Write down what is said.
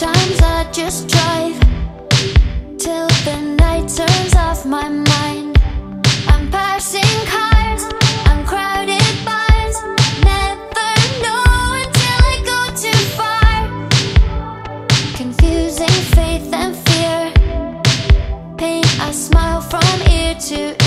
Sometimes I just drive Till the night turns off my mind. I'm passing cars I'm crowded bars. Never know until I go too far. Confusing faith and fear. Paint a smile from ear to ear